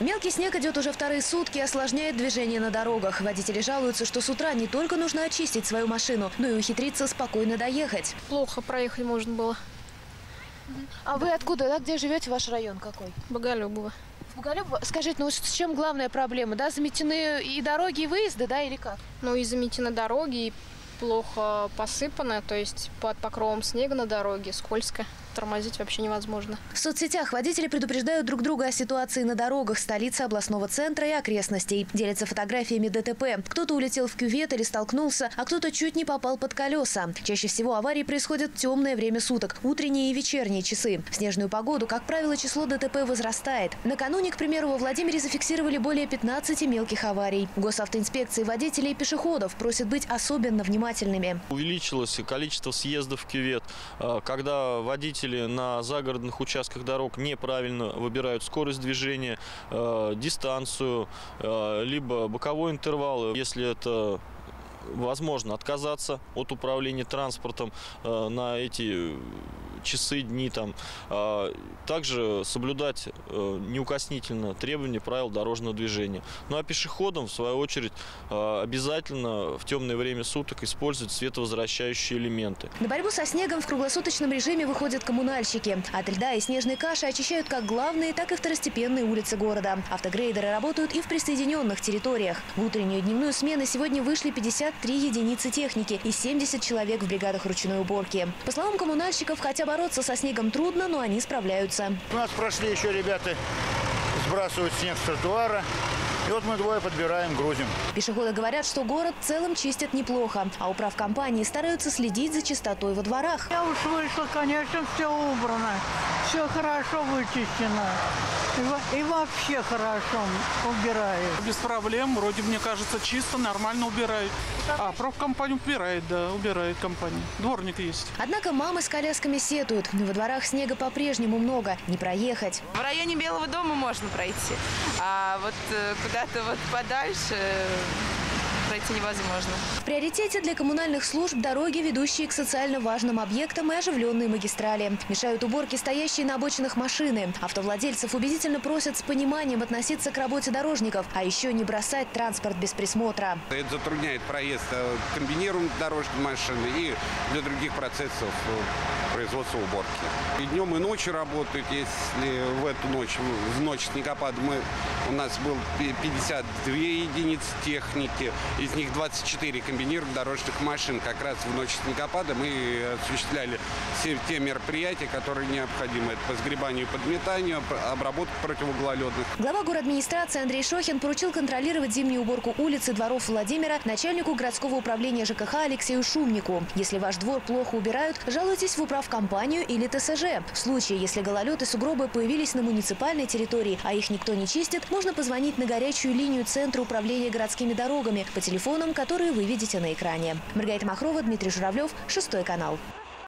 Мелкий снег идет уже вторые сутки и осложняет движение на дорогах. Водители жалуются, что с утра не только нужно очистить свою машину, но и ухитриться спокойно доехать. Плохо проехать можно было. А вы откуда, да? Где живете? Ваш район какой? Боголюбово. В Буголюбово. Скажите, ну с чем главная проблема? Да, заметены и дороги, и выезды, да, или как? Ну и заметены дороги, и плохо посыпано, то есть под покровом снега на дороге скользко. Тормозить вообще невозможно. В соцсетях водители предупреждают друг друга о ситуации на дорогах столицы областного центра и окрестностей. Делятся фотографиями ДТП. Кто-то улетел в кювет или столкнулся, а кто-то чуть не попал под колеса. Чаще всего аварии происходят в темное время суток, утренние и вечерние часы. В снежную погоду, как правило, число ДТП возрастает. Накануне, к примеру, во Владимире зафиксировали более 15 мелких аварий. Госавтоинспекции водителей и пешеходов просят быть особенно внимательными. Увеличилось количество съездов в кювет, э, когда водители на загородных участках дорог неправильно выбирают скорость движения, э, дистанцию, э, либо боковой интервал. Если это возможно отказаться от управления транспортом э, на эти часы, дни там. А Также соблюдать э, неукоснительно требования правил дорожного движения. Ну а пешеходам, в свою очередь, э, обязательно в темное время суток использовать световозвращающие элементы. На борьбу со снегом в круглосуточном режиме выходят коммунальщики. От льда и снежной каши очищают как главные, так и второстепенные улицы города. Автогрейдеры работают и в присоединенных территориях. В утреннюю и дневную смены сегодня вышли 53 единицы техники и 70 человек в бригадах ручной уборки. По словам коммунальщиков, хотя бороться со снегом трудно, но они справляются. У нас прошли еще ребята, сбрасывают снег с тротуара. И вот мы двое подбираем, грузим. Пешеходы говорят, что город в целом чистят неплохо, а управкомпании стараются следить за чистотой во дворах. Я уж вышла, конечно, все убрано, все хорошо вычищено. И, во- и вообще хорошо убирают. Без проблем, вроде, мне кажется, чисто, нормально убирают. А, профкомпания убирает, да, убирает компания. Дворник есть. Однако мамы с колясками сетуют. Во дворах снега по-прежнему много, не проехать. В районе Белого дома можно пройти, а вот э, куда-то вот подальше пройти невозможно. В приоритете для коммунальных служб дороги, ведущие к социально важным объектам и оживленные магистрали. Мешают уборки стоящие на обочинах машины. Автовладельцев убедительно просят с пониманием относиться к работе дорожников, а еще не бросать транспорт без присмотра. Это затрудняет проезд э, комбинированных дорожных машин и для других процессов э, производства уборки. И днем, и ночью работают. Если в эту ночь, в ночь снегопада мы, у нас был пи- 52 единицы техники, из них 24 комбинированных дорожных машин. Как раз в ночь снегопада мы осуществляли все те мероприятия, которые необходимы. Это по сгребанию и подметанию, п- обработка противогололедных Глава администрации Андрей Шохин поручил контролировать зимнюю уборку улиц и дворов Владимира начальнику городского управления ЖКХ Алексею Шумнику. Если ваш двор плохо убирают, жалуйтесь в управкомпанию или ТСЖ. В случае, если гололед и сугробы появились на муниципальной территории, а их никто не чистит, можно позвонить на горячую линию Центра управления городскими дорогами по телефонам, которые вы видите на экране. Маргарита Махрова, Дмитрий Журавлев, Шестой канал.